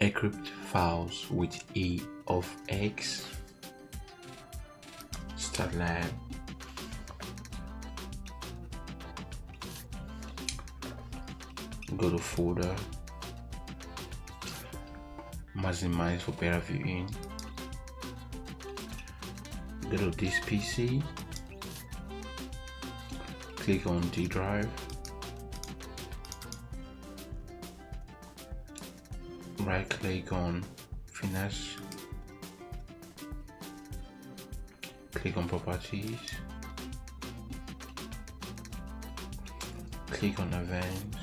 Encrypt files with E of X. Start lab. Go to folder. Maximize for better viewing. Go to this PC. Click on D drive. Right click on Finances click on properties. Click on events.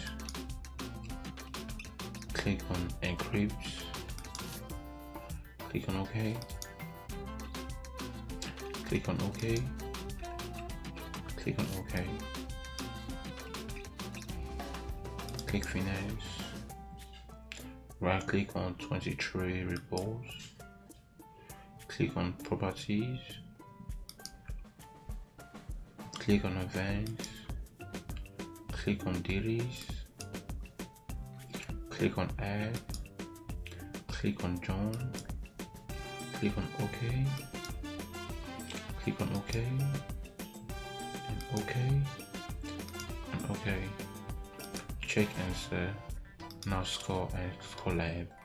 Click on encrypt click on ok. Click on ok. Click on ok. Click finish right click on 23 reports. Click on properties. Click on events. Click on dailies click on add. Click on join. Click on ok. Click on ok. And ok. And ok. Check and set No, sco, eh, scoleb.